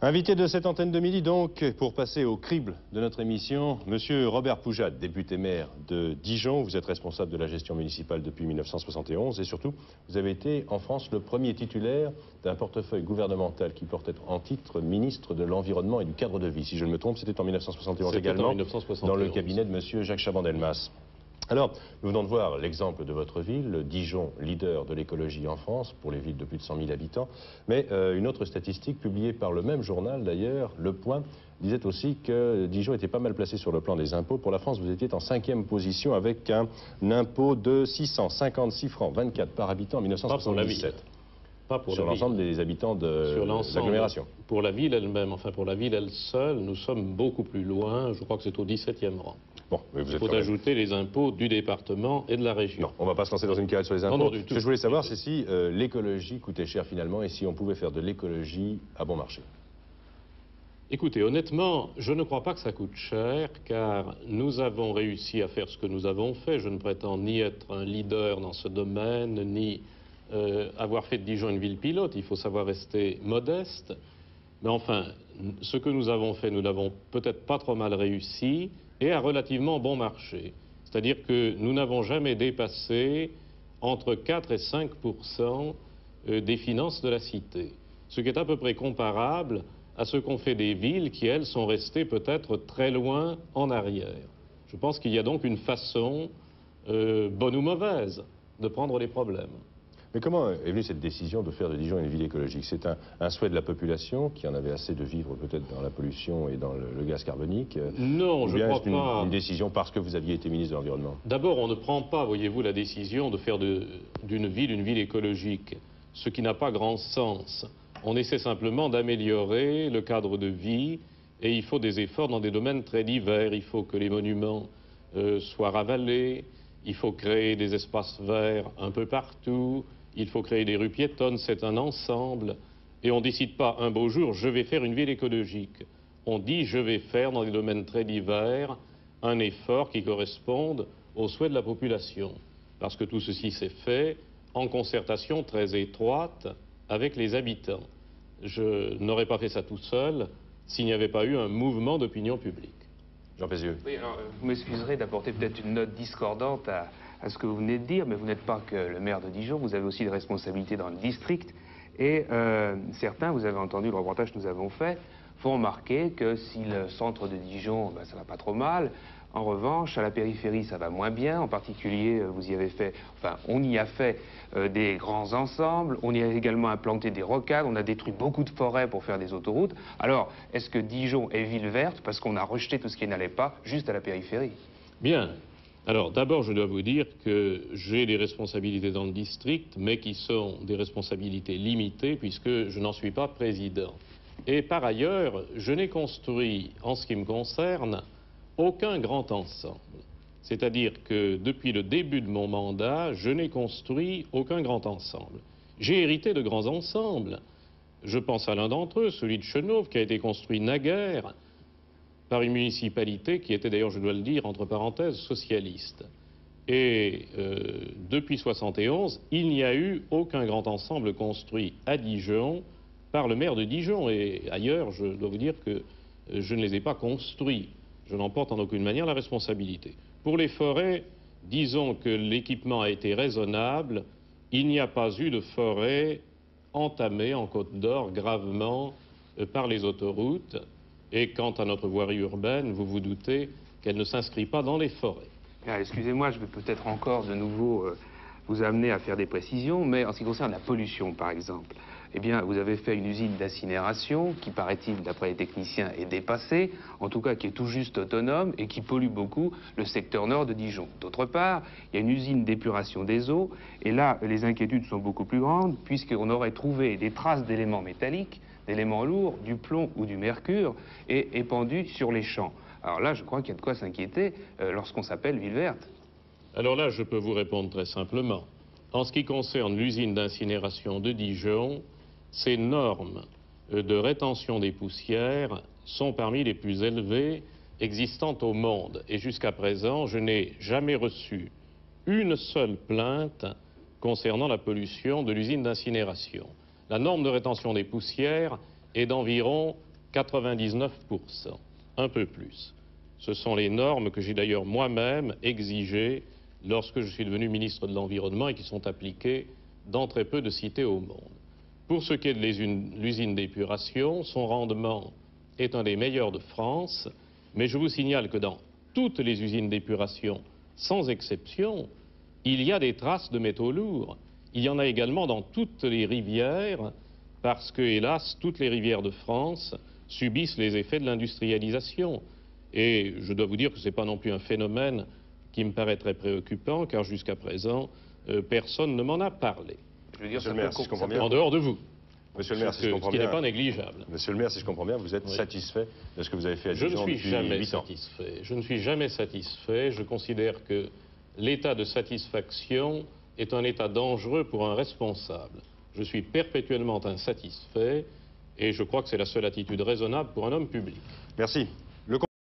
Invité de cette antenne de midi donc, pour passer au crible de notre émission, Monsieur Robert Poujade, député maire de Dijon. Vous êtes responsable de la gestion municipale depuis 1971 et surtout, vous avez été en France le premier titulaire d'un portefeuille gouvernemental qui portait en titre ministre de l'Environnement et du cadre de vie. Si je ne me trompe, c'était en 1971 également, en 1971. dans le cabinet de Monsieur Jacques Chaban-Delmas. Alors, nous venons de voir l'exemple de votre ville, Dijon, leader de l'écologie en France, pour les villes de plus de 100 000 habitants. Mais euh, une autre statistique publiée par le même journal, d'ailleurs, Le Point, disait aussi que Dijon était pas mal placé sur le plan des impôts. Pour la France, vous étiez en cinquième position avec un, impôt de 656 francs 24 par habitant en 1977. Pas pour sur l'ensemble des habitants de l'agglomération. Pour la ville elle-même, enfin pour la ville elle seule, nous sommes beaucoup plus loin. Je crois que c'est au 17e rang. Bon, mais vous Il faut ajouter les impôts du département et de la région. Non, on ne va pas se lancer dans une carrière sur les impôts. Non, non, Ce que je voulais savoir, c'est si euh, l'écologie coûtait cher finalement et si on pouvait faire de l'écologie à bon marché. Écoutez, honnêtement, je ne crois pas que ça coûte cher, car nous avons réussi à faire ce que nous avons fait. Je ne prétends ni être un leader dans ce domaine, ni euh, avoir fait de Dijon une ville pilote. Il faut savoir rester modeste. Mais enfin, ce que nous avons fait, nous l'avons peut-être pas trop mal réussi et à relativement bon marché. C'est-à-dire que nous n'avons jamais dépassé entre 4 et 5 euh, des finances de la cité, ce qui est à peu près comparable à ce qu'ont fait des villes qui, elles, sont restées peut-être très loin en arrière. Je pense qu'il y a donc une façon, euh, bonne ou mauvaise, de prendre les problèmes. Mais comment est venue cette décision de faire de Dijon une ville écologique? C'est un, souhait de la population qui en avait assez de vivre peut-être dans la pollution et dans le, gaz carbonique euh, Non, je crois une, pas. une décision parce que vous aviez été ministre de l'Environnement? D'abord, on ne prend pas, voyez-vous, la décision de faire d'une ville une ville écologique, ce qui n'a pas grand sens. On essaie simplement d'améliorer le cadre de vie et il faut des efforts dans des domaines très divers. Il faut que les monuments euh, soient ravalés, il faut créer des espaces verts un peu partout, il faut créer des rues piétonnes, c'est un ensemble. Et on ne décide pas un beau jour, je vais faire une ville écologique. On dit, je vais faire dans des domaines très divers un effort qui corresponde aux souhaits de la population. Parce que tout ceci s'est fait en concertation très étroite avec les habitants. Je n'aurais pas fait ça tout seul s'il n'y avait pas eu un mouvement d'opinion publique. Jean Pézieux. Oui, alors, vous m'excuserez d'apporter peut-être une note discordante à, à ce que vous venez de dire, mais vous n'êtes pas que le maire de Dijon, vous avez aussi des responsabilités dans le district. Et euh, certains, vous avez entendu le reportage que nous avons fait, font remarquer que si le centre de Dijon, ben, ça va pas trop mal, en revanche, à la périphérie, ça va moins bien. En particulier, euh, vous y avez fait, enfin, on y a fait euh, des grands ensembles. On y a également implanté des rocades. On a détruit beaucoup de forêts pour faire des autoroutes. Alors, est-ce que Dijon est ville verte? Parce qu'on a rejeté tout ce qui n'allait pas juste à la périphérie Bien. Alors d'abord, je dois vous dire que j'ai des responsabilités dans le district, mais qui sont des responsabilités limitées puisque je n'en suis pas président. Et par ailleurs, je n'ai construit, en ce qui me concerne, aucun grand ensemble. C'est-à-dire que depuis le début de mon mandat, je n'ai construit aucun grand ensemble. J'ai hérité de grands ensembles. Je pense à l'un d'entre eux, celui de Chenauve, qui a été construit naguère par une municipalité qui était d'ailleurs, je dois le dire, entre parenthèses, socialiste. Et euh, depuis 71, il n'y a eu aucun grand ensemble construit à Dijon par le maire de Dijon. Et ailleurs, je dois vous dire que euh, je ne les ai pas construits. Je n'en porte en aucune manière la responsabilité. Pour les forêts, disons que l'équipement a été raisonnable. Il n'y a pas eu de forêt entamée en Côte d'Or gravement euh, par les autoroutes. Et quant à notre voirie urbaine, vous vous doutez qu'elle ne s'inscrit pas dans les forêts. Ah, excusez-moi, je vais peut-être encore de nouveau euh, vous amener à faire des précisions, mais en ce qui concerne la pollution, par exemple, eh bien, vous avez fait une usine d'incinération qui, paraît-il, d'après les techniciens, est dépassée, en tout cas qui est tout juste autonome et qui pollue beaucoup le secteur nord de Dijon. D'autre part, il y a une usine d'épuration des eaux, et là, les inquiétudes sont beaucoup plus grandes, puisqu'on aurait trouvé des traces d'éléments métalliques d'éléments lourds, du plomb ou du mercure, et épandus sur les champs. Alors là, je crois qu'il y a de quoi s'inquiéter euh, lorsqu'on s'appelle ville verte. Alors là, je peux vous répondre très simplement. En ce qui concerne l'usine d'incinération de Dijon, ces normes euh, de rétention des poussières sont parmi les plus élevées existantes au monde. Et jusqu'à présent, je n'ai jamais reçu une seule plainte concernant la pollution de l'usine d'incinération la norme de rétention des poussières est d'environ 99%, un peu plus. Ce sont les normes que j'ai d'ailleurs moi-même exigées lorsque je suis devenu ministre de l'Environnement et qui sont appliquées dans très peu de cités au monde. Pour ce qui est de l'usine d'épuration, son rendement est un des meilleurs de France, mais je vous signale que dans toutes les usines d'épuration, sans exception, il y a des traces de métaux lourds. Il y en a également dans toutes les rivières, parce que, hélas, toutes les rivières de France subissent les effets de l'industrialisation. Et je dois vous dire que ce n'est pas non plus un phénomène qui me paraît très préoccupant, car jusqu'à présent, euh, personne ne m'en a parlé. Je veux dire, Monsieur le maire, si je comprends bien. En dehors de vous. Monsieur le maire, si je comprends ce qui n'est pas négligeable. Monsieur le maire, si je comprends bien, vous êtes satisfait de ce que vous avez fait à Dijon Je ne suis depuis jamais 8 ans. satisfait. Je ne suis jamais satisfait. Je considère que l'état de satisfaction est un état dangereux pour un responsable. Je suis perpétuellement insatisfait et je crois que c'est la seule attitude raisonnable pour un homme public. Merci.